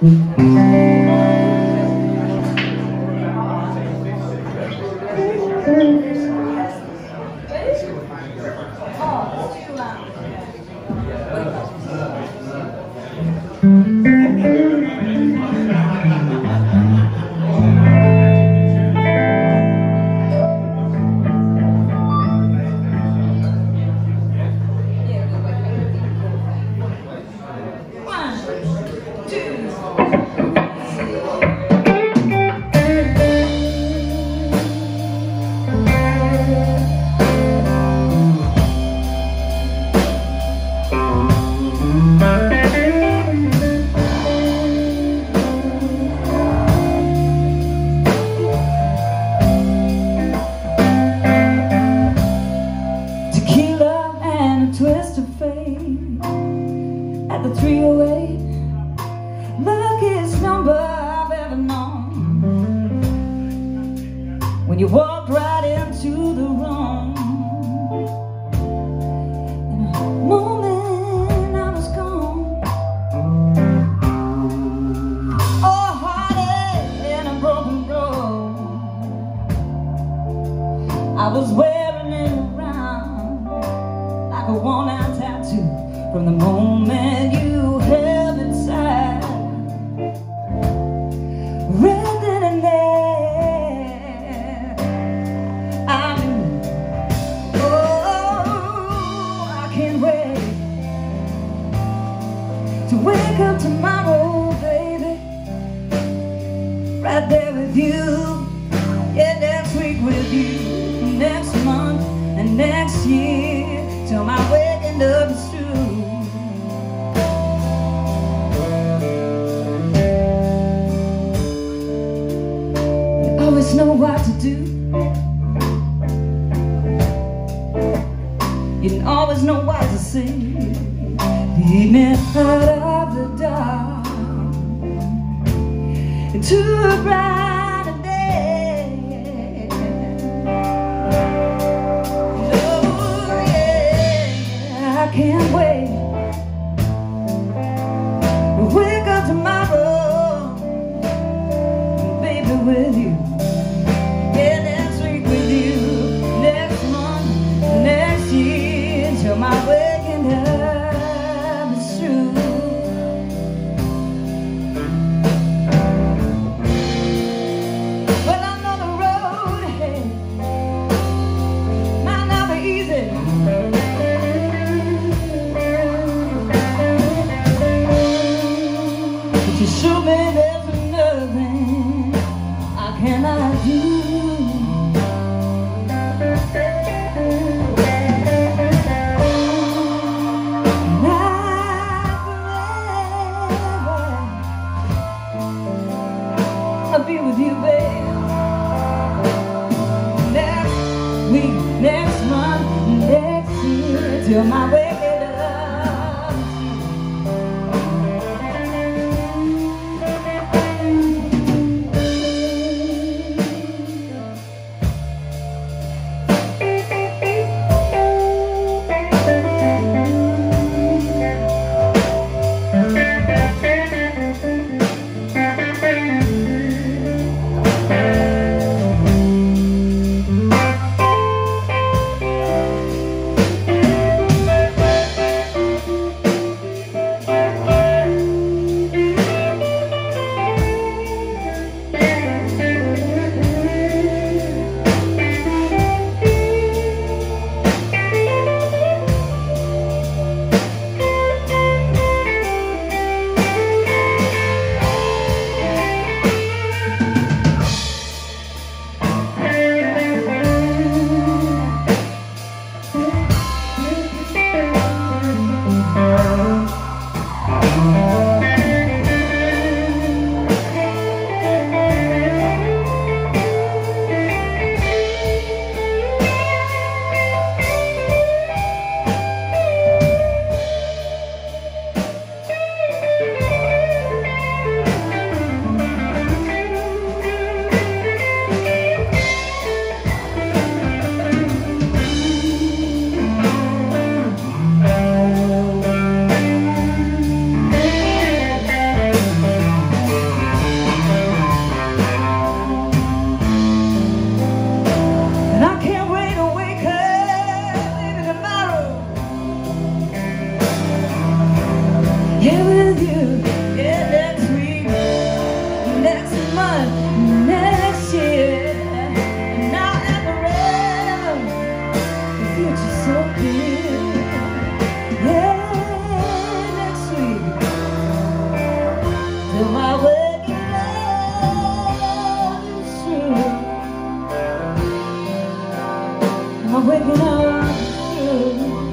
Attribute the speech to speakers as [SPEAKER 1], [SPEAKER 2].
[SPEAKER 1] Mm-hmm. you walked right into the wrong. In a moment I was gone. Oh, hearted in a broken road. I was waiting. to wake up tomorrow, baby. Right there with you, yeah, next week with you, next month and next year, till my waking up is through. You always know what to do. You always know what to say. Lead me out of the dark. Into a bright there's nothing I cannot do. I'll be with you, babe. Next week, next month, next year, till my way. with you, yeah, next week, next month, next year, and ever the future's so clear. Yeah, next week, till. I'm waking up.